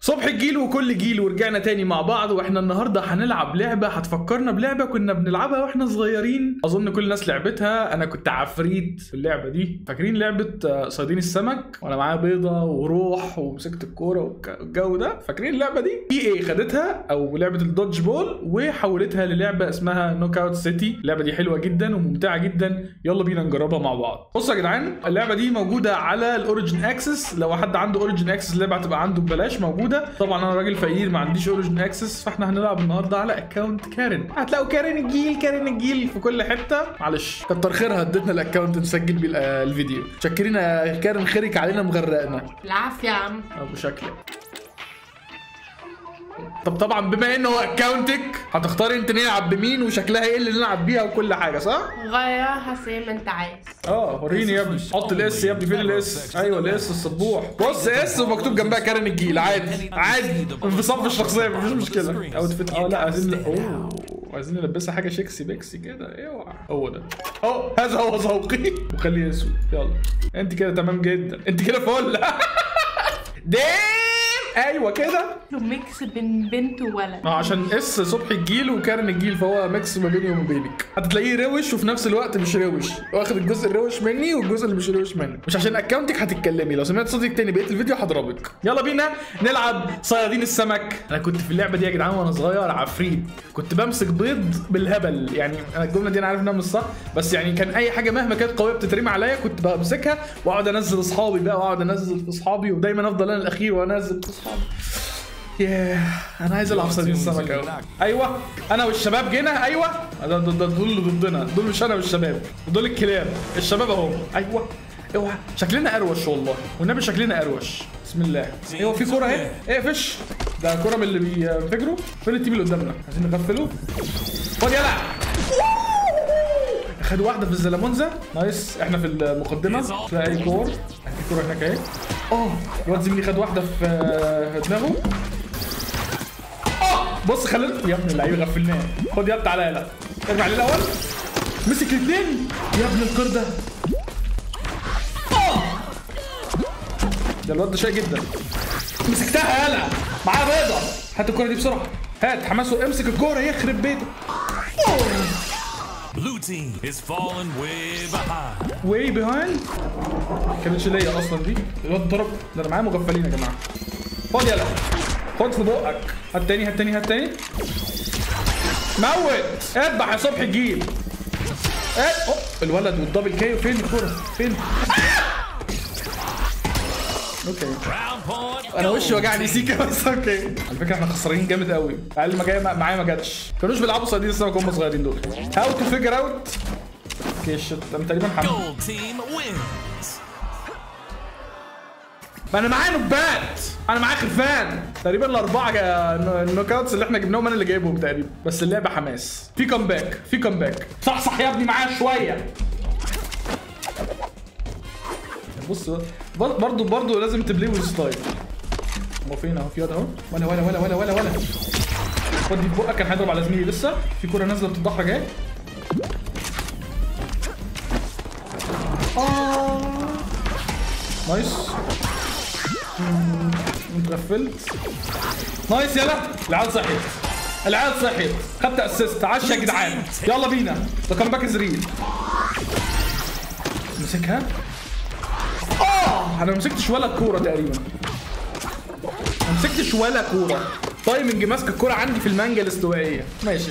صبح الجيل وكل جيل ورجعنا تاني مع بعض وإحنا النهارده هنلعب لعبة هتفكرنا بلعبة كنا بنلعبها وإحنا صغيرين. أظن كل الناس لعبتها أنا كنت عفريت في اللعبة دي. فاكرين لعبة آه، صيادين السمك؟ وأنا معايا بيضة وروح ومسكت الكورة والجو ده. فاكرين اللعبة دي؟ EA خدتها أو لعبة ال dodgeball وحولتها للعبة اسمها Knockout City اللعبة دي حلوة جدا وممتعة جدا. يلا بينا نجربها مع بعض. بصوا يا جدعان اللعبة دي موجودة على ال Origin Access لو حد عنده Origin Access اللعبة هتبقى عنده ببلاش موجودة. طبعا أنا راجل فقير ما عنديش Origin Access فإحنا هنلعب النهارده على account كارن هتلاقوا كارن الجيل كارن الجيل في كل حتة. معلش. كتر خيرها ادتنا ال account نسجل بيه ال- الفيديو. شكرين يا كارن خيرك علينا مغرقنا. العافية يا عم. أبو شكلك. طب طبعا بما إنه هو اكونتك هتختاري أنت نلعب بمين وشكلها إيه اللي نلعب بيها وكل حاجة صح؟ غيرها زي ما أنت عايز. آه وريني يا ابني. حط ال S يا ابني فين ال S أيوه الاس الصبوح بص S ومكتوب جنبها كارن الجيل عادي عادي. في صف الشخصية مفيش مشكلة. outfit آه لا عايزين أوه عايزين نلبسها حاجة شيكسي بيكسي كده. اوعى هو ده. أهو هذا هو ذوقي. وخليه اسود يلا. أنت كده تمام جدا. أنت كده فل. دام أيوه كده. mix بين بنت وولد. آه عشان S صبحي الجيل وكارن الجيل فهو mix ما بيني وما بينك. هتلاقيه روش وفي نفس الوقت مش روش. واخد الجزء الروش مني والجزء اللي مش روش مني. مش عشان اكونتك هتتكلمي. لو سمعت صوتك تاني بقيه الفيديو هضربك. يلا بينا نلعب صيادين السمك. أنا كنت في اللعبة دي يا جدعان وأنا صغير عفريت. كنت بمسك بيض بالهبل. يعني أنا الجملة دي أنا عارف إنها مش صح بس يعني كان أي حاجة مهما كانت قوية بتترمي عليا كنت بمسكها وأقعد أنزل أصحابي بقى وأقعد أنزل في أصحابي ودايما أفضل أنا الأخير وأنزل. ياه أنا عايز ألعب صيادين السمك قوي أيوه أنا والشباب جينا. أيوه. ده- دول اللي ضدنا. دول مش أنا والشباب. دول الكلاب. الشباب أهو. أيوه. اوعى شكلنا أروش والله. والنبي شكلنا أروش. بسم الله. أيوه في كورة أهي. اقفش ده كورة من اللي بينفجروا فين ال team اللي قدامنا؟ عايزين نغفله. خد يلا خد واحدة في الزلمونزا. nice. إحنا في المقدمة. تلاقي كور. في كوره هناك اهي آه الواد زميلي خد واحدة في في دماغه. آه بص خلينا يا ابن اللعيبة غفلناه. خد يلا تعالى يلا ارجع عليه الأول مسك الاثنين. يا ابن القرد ده. آه. ده الواد ده شقي جدا. مسكتها يلا معايا بيضة. هات الكوره دي بسرعة. هات حماسه. امسك الكورة. يخرب بيته. Blue team is falling way behind. way behind كانتش ليا أصلا دي. الواد ضرب ده أنا معايا مغفلين يا جماعة. خد يلا. خد في بقك. هات تاني هات تاني هات تاني. موت. أذبح يا صبحي إيه أوه. الولد وال double kill. فين الكوره فين؟ okay. أنا وشي وجعني سيكا. بس okay على فكرة إحنا خسرانين جامد قوي أقل ما جاي معايا ما جاتش. كانوش بيلعبوا صيادين السمك وهم صغيرين دول. how to figure out okay shit أنا تقريبا حمد. ما أنا معايا نوبات. أنا معايا خرفان. تقريبا الأربعة ال knockouts اللي إحنا جبناهم أنا اللي جايبهم تقريبا. بس اللعبة حماس. في comeback في comeback صح صح يا ابني معايا شوية. بص بر- برضو برضو لازم تبليه بال style هو فين اهو؟ في واد اهو. ولا ولا ولا ولا ولا ولا. خد دي بقك كان هيضرب على زميلي لسه. في كورة نازلة بتتدحرج اهي آه. nice. انت غفلت nice يلا. العيال صحيت. العيال صحيت. خدت assist عاش يا جدعان. يلا بينا. ده كان باك زريل مسكها؟ آه أنا ما مسكتش ولا كورة تقريبا. ما مسكتش ولا كورة. timing ماسك الكورة عندي في المانجا الاستوائية. ماشي.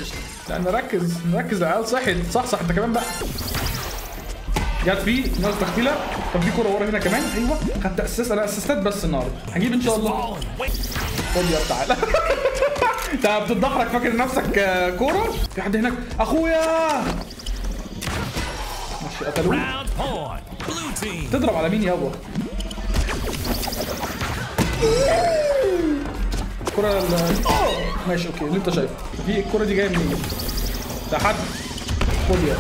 لا نركز نركز العيال صحيت صح صح. انت كمان بقى. جت فيه ناقص تخفيله طب في كورة ورا هنا كمان؟ أيوه. خدت اسيست أنا اسيستات بس النهارده. هجيب إن شاء الله. خد يا تعالى. انت بتضحك فاكر نفسك آه، كورة؟ في حد هناك؟ أخويا! ماشي قتلوه. تضرب على مين يابا؟ الكرة. ماشي okay. اللي أنت شايفه. دي الكرة دي جاية منين؟ ده حد؟ خد يا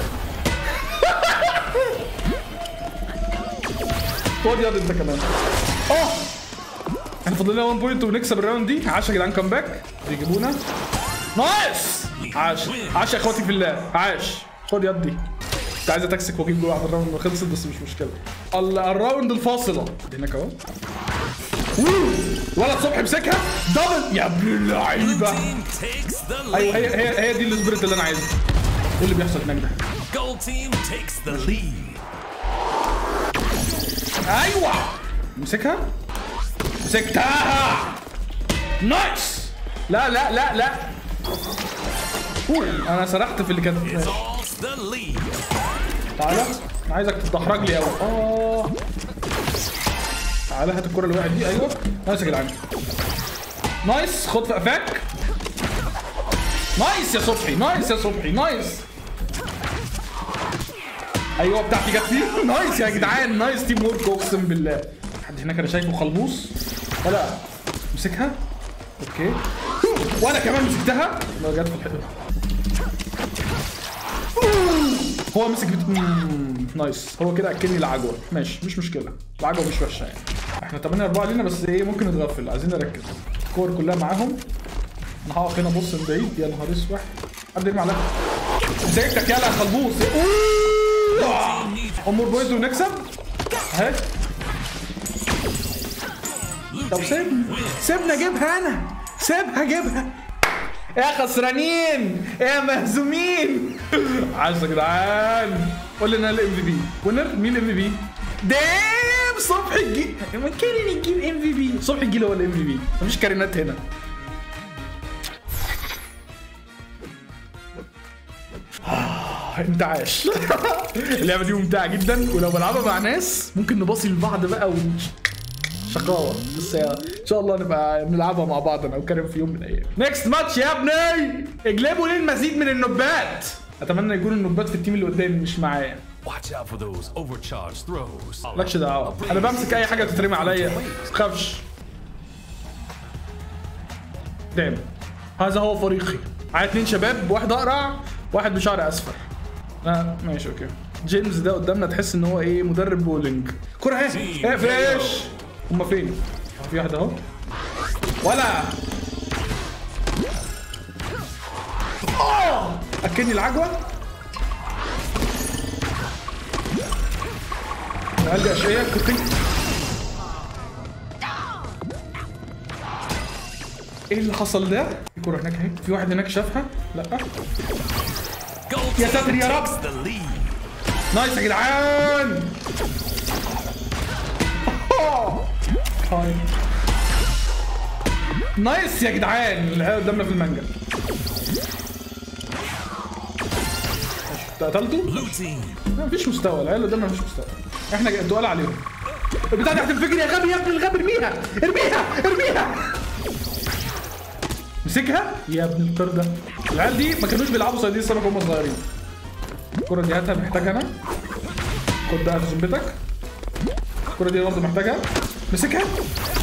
خد يا أنت كمان. آه إحنا فاضل لنا 1 point ونكسب ال round دي. عاش يا جدعان comeback بيجيبونا. nice! عاش. عاش يا إخواتي في الله. عاش. خد يدي كنت عايز أتكسك وأجيب جول بعد ال round؟ خلصت بس مش مشكلة. ال- ال round الفاصلة. دي هناك اهو ولد صبحي مسكها. double يا ابن اللعيبة. أيوه. هي هي هي دي ال spirit اللي أنا عايزها. إيه اللي بيحصل هناك ده. أيوه. مسكها؟ مسكتها. nice لا لا لا لا. أوه، أنا سرحت في اللي كانت. تعالى. أنا عايزك تتدحرج لي قوي آه. تعالى هات الكرة اللي وقعت دي. أيوه. nice يا جدعان. nice. خد في قفاك. nice يا صبحي. nice يا صبحي. nice. أيوه بتاعتي جت فيه nice يا جدعان. nice teamwork. أقسم بالله. حد هناك أنا شايفه خلبوص. ولا. مسكها؟ okay. وأنا كمان مسكتها. جت في الحته هو مسك بت... nice. هو كده اكلني العجوة. ماشي. مش مشكلة. العجوة مش وحشة يعني. إحنا 8 4 علينا بس إيه ممكن نتغفل. عايزين نركز. الكور كلها معاهم. أنا هقف هنا بص من بعيد. يا نهار اسود. حد يرمي عليها مسكتك يلا خلبوص. one more point ونكسب. اهي. طب سيبني سيبنا اجيبها أنا. سيبها اجيبها. يا خسرانين. يا مهزومين. عايز يا جدعان. قول لنا ال MVP winner مين ال MVP damn صبحي الجيل ما كارين يجيب MVP صبحي الجيل هو ال MVP مفيش كارينات هنا. آه، انت عاش اللعبة دي ممتعة جدا ولو بلعبها مع ناس ممكن نباصي لبعض بقى ونش... شقاوة بس إن شاء الله نبقى نلعبها مع بعض أنا وكريم في يوم من الأيام. next match يا ابني! اجلبوا لي المزيد من النوبات! أتمنى يكون النوبات في ال team اللي قدامي مش معايا. Watch out for those overcharged throws. مالكش دعوه أنا بمسك أي حاجة تترمي عليا. تخافش damn هذا هو فريقي. معايا اتنين شباب واحد أقرع واحد بشعر أصفر. آه ماشي okay. جيمس ده قدامنا تحس إن هو إيه مدرب بولينج كرة اهي اقفش هما فين؟ في واحد أهو. ولا. آه! أكني كنت إيه اللي حصل ده؟ في كوره هناك أهي في واحد هناك شافها لأ يا ساتر يا رب. نايس يا جدعان. هاي نايس يا جدعان العيال قدامنا في المانجا. قتلته؟ مفيش مستوى العيال قدامنا مفيش مستوى إحنا الدول عليهم. البتاع دي هتنفجر يا غبي يا ابن الغبي ارميها ارميها ارميها. مسكها؟ يا ابن القردة العيال دي ما كانوش بيلعبوا صيادين السمك وهم صغيرين. الكرة دي هاتها محتاجها أنا. خد ده في زنبتك الكرة دي برضه محتاجها. مسكها؟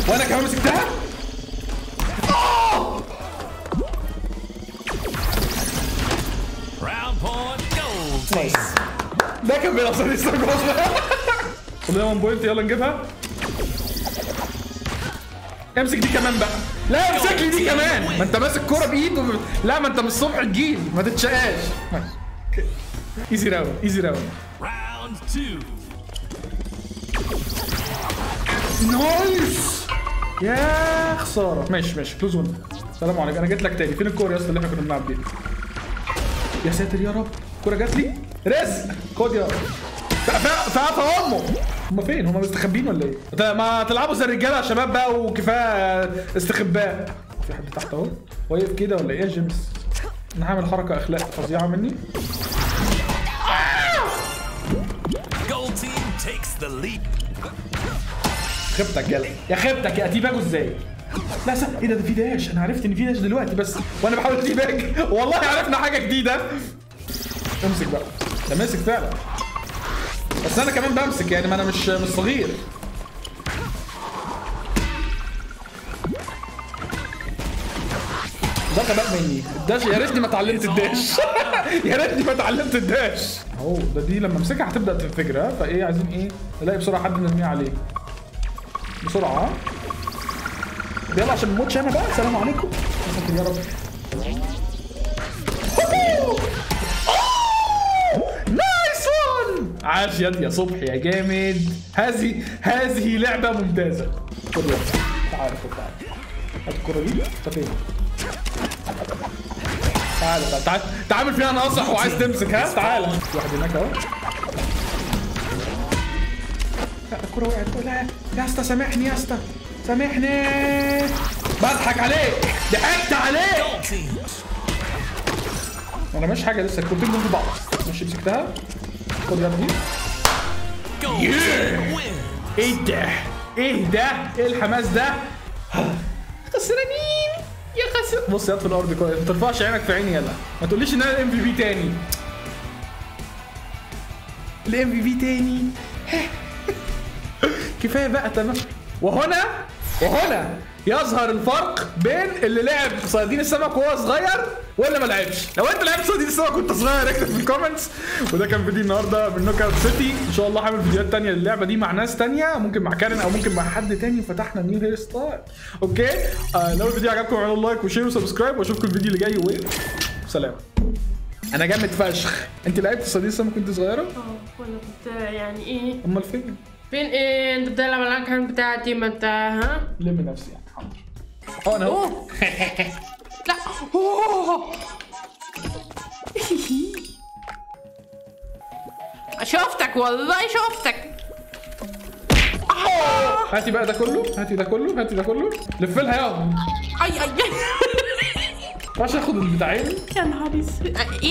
وأنا كمان مسكتها. nice ده كان بيلعب وهو صغير خلينا 1 point يلا نجيبها. امسك دي كمان بقى. لا امسك لي دي كمان. ما انت ماسك كرة بإيد وب... لا ما انت مش صبح الجيل ما تتشقاش. easy round easy round Round two. nice يا خسارة. ماشي ماشي. close one سلام عليكم. أنا جيت لك تاني. فين الكورة يا اسطى اللي إحنا كنا بنلعب بيها يا ساتر يا رب. الكوره جات لي؟ رزق. خد يا. فقفه امه هم فين؟ هم مستخبين ولا إيه؟ ما تلعبوا زي الرجالة يا شباب بقى وكفاية استخباء. في حد تحت اهو. واقف كده ولا إيه يا جيمس؟ أنا هعمل حركة اخلاق فظيعة مني. خيبتك يلا. يا خيبتك يا اتيباجو إزاي؟ لا صح إيه ده؟ ده في داش. أنا عرفت إن في داش دلوقتي بس وأنا بحاول اتيباج والله عرفنا حاجة جديدة. امسك بقى. ده ماسك فعلا. بس أنا كمان بمسك يعني ما أنا مش مش صغير. ده غباء مني. الداش يا ريتني ما اتعلمت الداش. يا ريتني ما اتعلمت الداش. أهو ده دي لما أمسكها هتبدأ تنفجر ها؟ فإيه عايزين إيه؟ نلاقي بسرعة حد نرميه عليه. بسرعة يلا عشان ما اموتش أنا بقى. سلام عليكم. يا رب. يد يا صبحي يا جامد. هذه هذه لعبة ممتازة. خد يلا تعالى خد تعالى هات الكرة دي؟ انت فين؟ تعالى تعالى تعالى تعامل فيها ناصح وعايز تمسك ها؟ تعالى في واحد هناك أهو. لا الكرة وقعت. لا يا اسطى سامحني يا اسطى. سامحني. بضحك عليك. ضحكت عليك. أنا مش حاجة لسه. الكورتين جنب بعض. ماشي مسكتها؟ خد يا. إيه ده؟ إيه ده؟ إيه الحماس ده؟ خسرانين! يا خسر بص يا في الأرض كويس. ما ترفعش عينك في عيني يلا. ما تقوليش إن أنا ال MVP تاني. ال MVP تاني. كفاية بقى تمام. وهنا؟ وهنا! يظهر الفرق بين اللي لعب صيادين السمك وهو صغير واللي ما لعبش. لو انت لعبت صيادين السمك وانت صغير اكتب في ال comments وده كان فيديو النهارده من Knockout City إن شاء الله هعمل فيديوهات تانية للعبة دي مع ناس تانية ممكن مع كارن أو ممكن مع حد تاني. وفتحنا new hair style okay؟ آه لو الفيديو عجبكم اعملوا like و share و subscribe. وأشوفكم الفيديو اللي جاي و سلام. أنا جامد فشخ. أنت لعبت صيادين السمك وأنت صغيرة؟ آه وأنا كنت يعني إيه؟ أمال فين؟ فين إيه؟ أنت بتلعب على بتاعتي ما أنت ها؟ لم نفسي. يعني حاضر آه أنا اهو لا اوه شفتك والله شفتك هاتي بقى ده كله هاتي ده كله هاتي ده كله. لف لها يا أي أي ما اخد البتاعين. يا نهار أسود. إيه؟